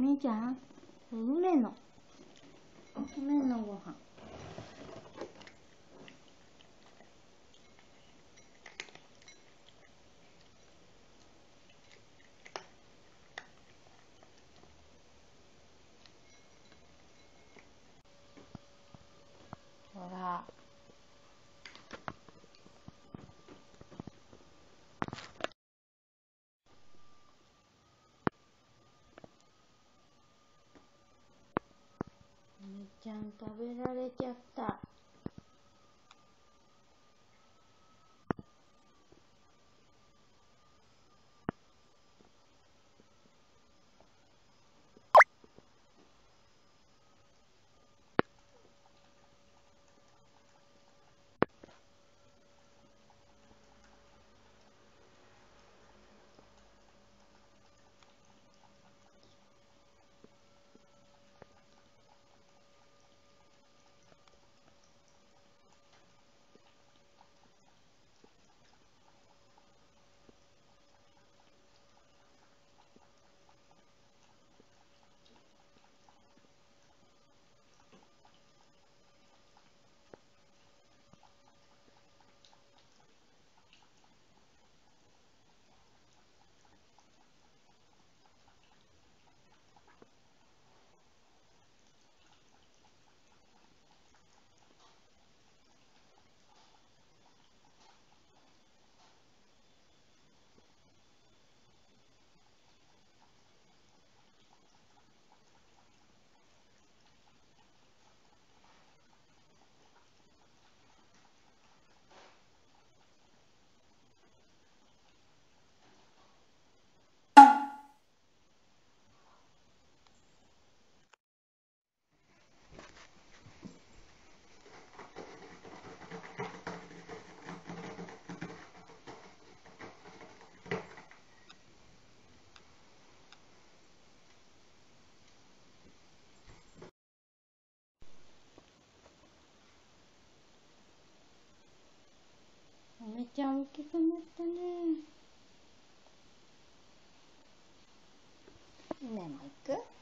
みーちゃん梅の梅のご飯ほら。ちゃん食べられちゃった。めちゃん大きくなったね。梅も行く